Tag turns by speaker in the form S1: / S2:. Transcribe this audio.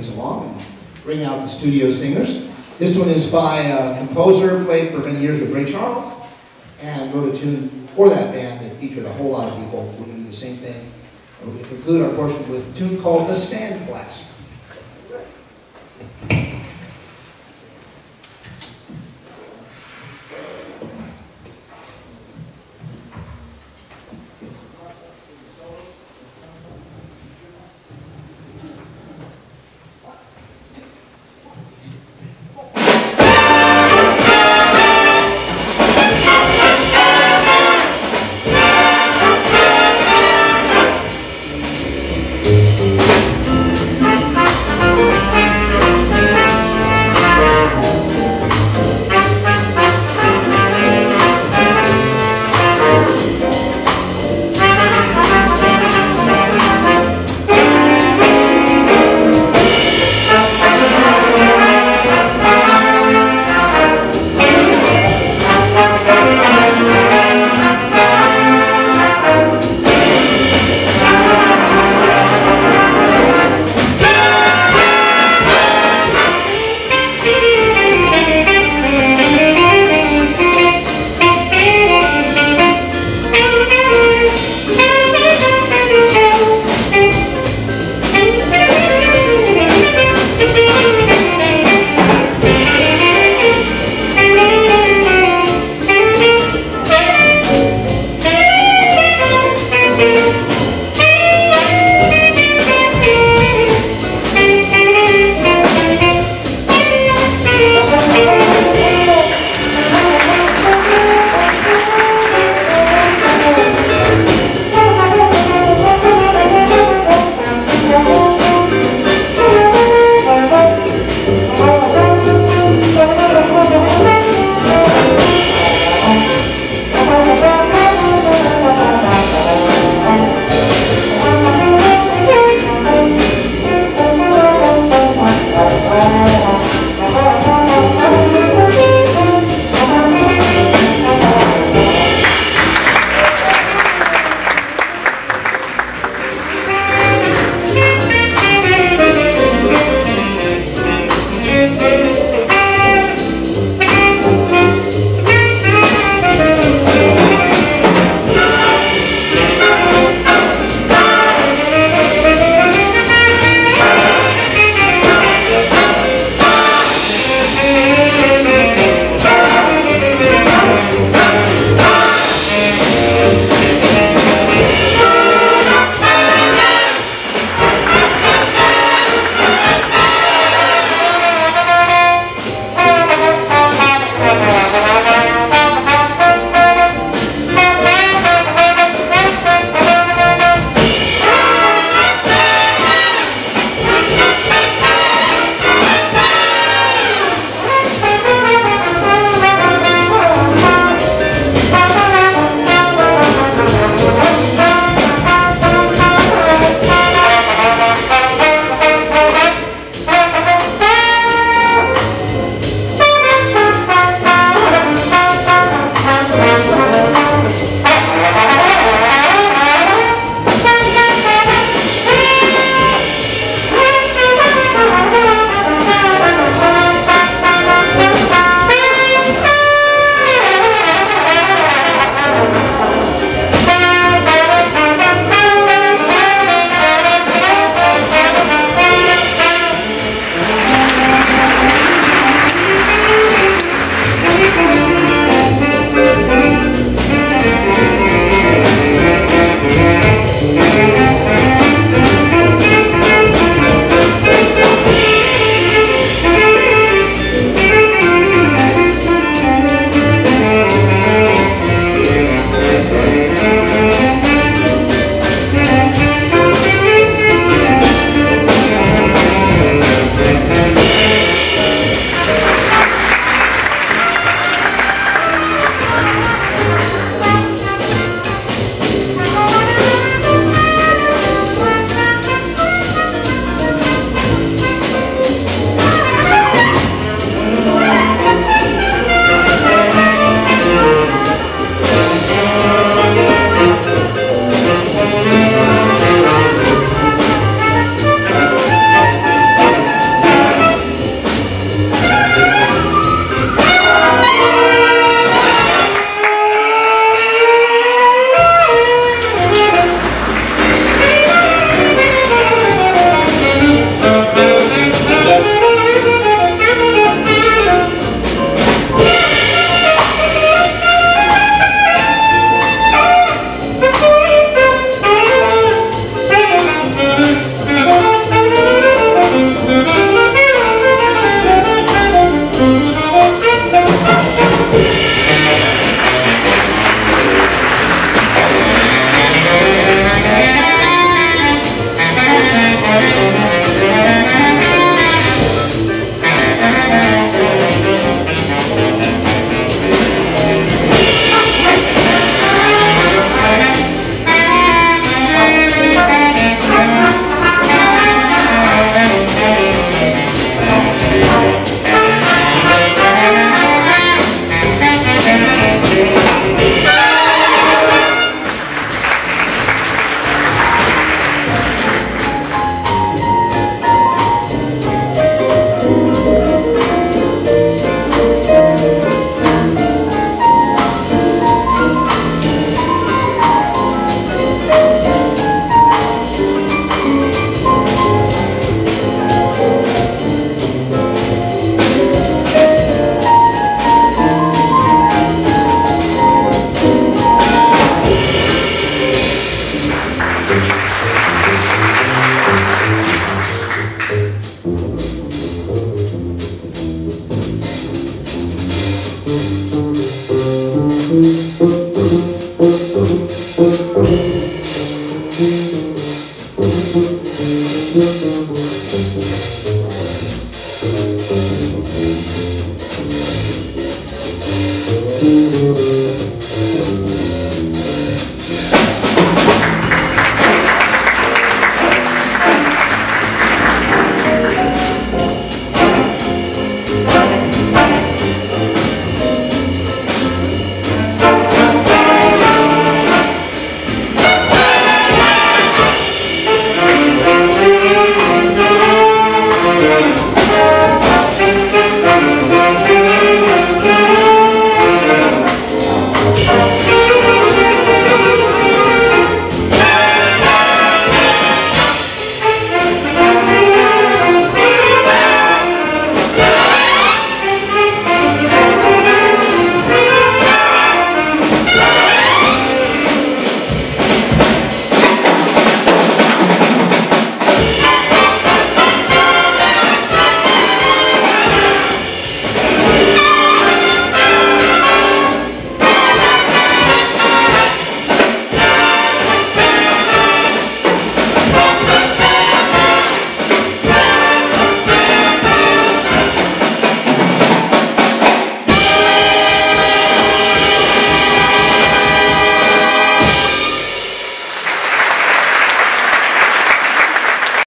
S1: things along and bring out the studio singers. This one is by a composer, played for many years with Ray Charles, and wrote a tune for that band that featured a whole lot of people. We're going to do the same thing. We're going to conclude our portion with a tune called The Sand Blaster.